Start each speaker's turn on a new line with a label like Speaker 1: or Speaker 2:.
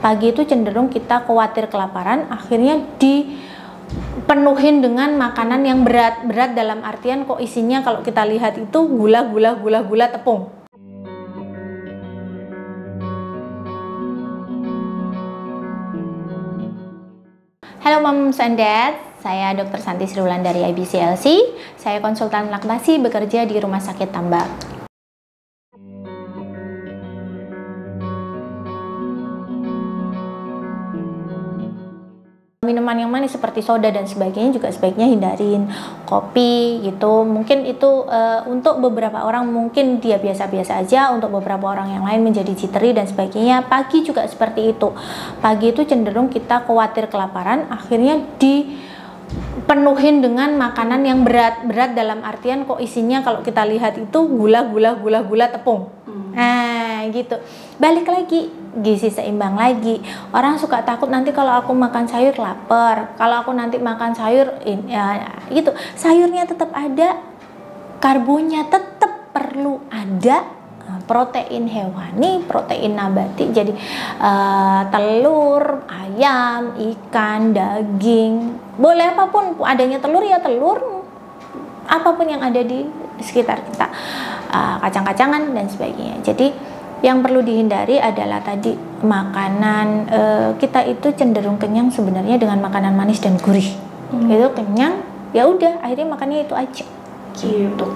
Speaker 1: pagi itu cenderung kita khawatir kelaparan akhirnya dipenuhin dengan makanan yang berat berat dalam artian kok isinya kalau kita lihat itu gula gula gula gula tepung Halo moms and dad, saya Dr. Santi Sriwulan dari IBCLC. Saya konsultan laktasi bekerja di Rumah Sakit Tambak. Minuman yang manis seperti soda dan sebagainya juga sebaiknya hindarin. Kopi gitu. Mungkin itu uh, untuk beberapa orang mungkin dia biasa-biasa aja untuk beberapa orang yang lain menjadi jittery dan sebagainya. Pagi juga seperti itu. Pagi itu cenderung kita khawatir kelaparan akhirnya di penuhin dengan makanan yang berat. Berat dalam artian kok isinya kalau kita lihat itu gula gula gula gula tepung. Nah gitu balik lagi gizi seimbang lagi. Orang suka takut nanti kalau aku makan sayur lapar, kalau aku nanti makan sayur ya gitu. Sayurnya tetap ada, karbonya tetap perlu ada, protein hewani, protein nabati. Jadi uh, telur, ayam, ikan, daging, boleh apa pun adanya telur ya telur, apa pun yang ada di sekitar kita, uh, kacang-kacangan dan sebagainya. Jadi yang perlu dihindari adalah tadi makanan e, kita itu cenderung kenyang sebenarnya dengan makanan manis dan gurih hmm. itu kenyang ya udah akhirnya makannya itu aja gitu